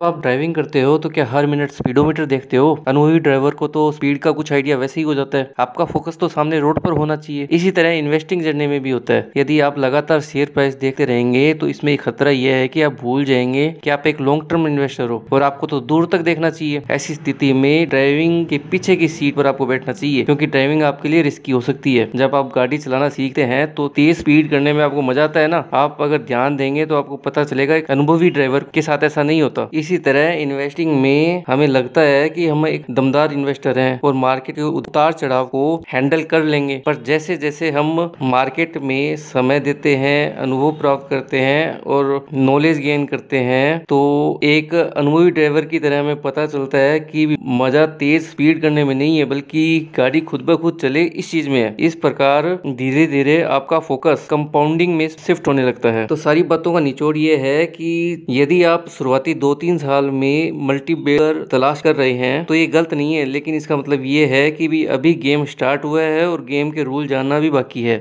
आप ड्राइविंग करते हो तो क्या हर मिनट स्पीडोमीटर देखते हो? अनुभवी ड्राइवर को तो स्पीड का कुछ आइडिया वैसे ही हो जाता है। आपका फोकस तो सामने रोड पर होना चाहिए। इसी तरह इन्वेस्टिंग जर्नी में भी होता है। यदि आप लगातार शेयर प्राइस देखते रहेंगे तो इसमें खतरा यह है कि आप भूल जाएँगे कि आप एक लॉन्ग टर्म इन्वेस्टर हो और आपको तो दूर तक देखना चाहिए। ऐसी स्थिति में ड्राइविंग के पीछे की सीट पर आपको बैठना चाहिए, क्योंकि ड्राइविंग आपके लिए रिस्की हो सकती है। जब आप गाड़ी चलाना सीखते हैं तो तेज स्पीड करने में आपको मज़ा आता है ना? आप अगर ध्यान देंगे तो आपको पता चलेगा, एक अनुभवी ड्राइवर के साथ ऐसा नहीं होता। इसी तरह इन्वेस्टिंग में हमें लगता है कि हम एक दमदार इन्वेस्टर हैं और मार्केट के उतार चढ़ाव को हैंडल कर लेंगे। पर जैसे जैसे हम मार्केट में समय देते हैं, अनुभव प्राप्त करते हैं और नॉलेज गेन करते हैं तो एक अनुभवी ड्राइवर की तरह हमें पता चलता है कि मज़ा तेज स्पीड करने में नहीं है, बल्कि गाड़ी खुद ब खुद चले इस चीज़ में। है इस प्रकार धीरे धीरे आपका फोकस कंपाउंडिंग में शिफ्ट होने लगता है। तो सारी बातों का निचोड़ ये है कि यदि आप शुरुआती दो तीन साल में मल्टीप्लेयर तलाश कर रहे हैं तो ये गलत नहीं है, लेकिन इसका मतलब ये है कि भी अभी गेम स्टार्ट हुआ है और गेम के रूल जानना भी बाकी है।